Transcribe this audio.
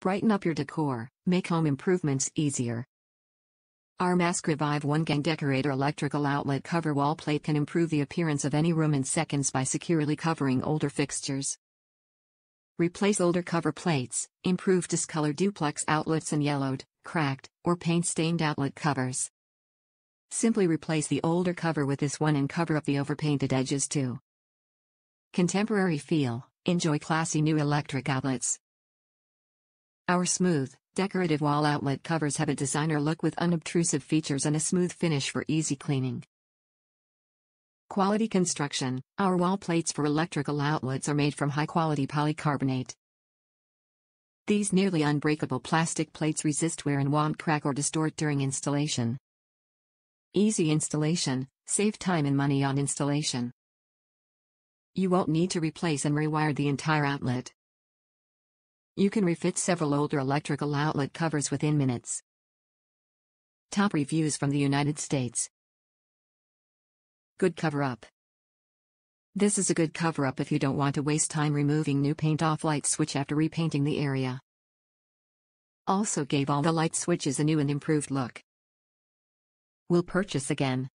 Brighten up your decor, make home improvements easier. Our Masque Revive 1 Gang Decorator electrical outlet cover wall plate can improve the appearance of any room in seconds by securely covering older fixtures. Replace older cover plates, improve discolor duplex outlets and yellowed, cracked, or paint-stained outlet covers. Simply replace the older cover with this one and cover up the overpainted edges too. Contemporary feel, enjoy classy new electric outlets. Our smooth, decorative wall outlet covers have a designer look with unobtrusive features and a smooth finish for easy cleaning. Quality construction Our wall plates for electrical outlets are made from high quality polycarbonate. These nearly unbreakable plastic plates resist wear and won't crack or distort during installation. Easy installation, save time and money on installation. You won't need to replace and rewire the entire outlet. You can refit several older electrical outlet covers within minutes. Top reviews from the United States. Good cover up. This is a good cover up if you don't want to waste time removing new paint off light switch after repainting the area. Also gave all the light switches a new and improved look. Will purchase again.